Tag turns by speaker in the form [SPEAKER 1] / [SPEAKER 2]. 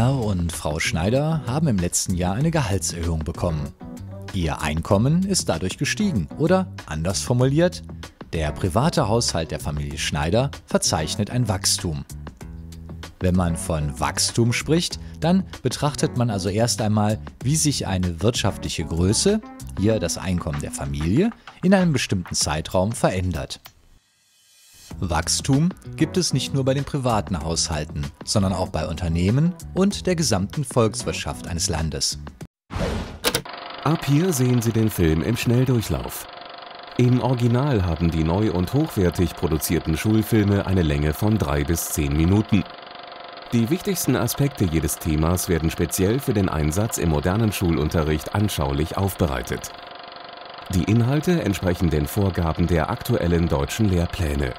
[SPEAKER 1] und Frau Schneider haben im letzten Jahr eine Gehaltserhöhung bekommen. Ihr Einkommen ist dadurch gestiegen oder anders formuliert, der private Haushalt der Familie Schneider verzeichnet ein Wachstum. Wenn man von Wachstum spricht, dann betrachtet man also erst einmal, wie sich eine wirtschaftliche Größe, hier das Einkommen der Familie, in einem bestimmten Zeitraum verändert. Wachstum gibt es nicht nur bei den privaten Haushalten, sondern auch bei Unternehmen und der gesamten Volkswirtschaft eines Landes.
[SPEAKER 2] Ab hier sehen Sie den Film im Schnelldurchlauf. Im Original haben die neu und hochwertig produzierten Schulfilme eine Länge von drei bis zehn Minuten. Die wichtigsten Aspekte jedes Themas werden speziell für den Einsatz im modernen Schulunterricht anschaulich aufbereitet. Die Inhalte entsprechen den Vorgaben der aktuellen deutschen Lehrpläne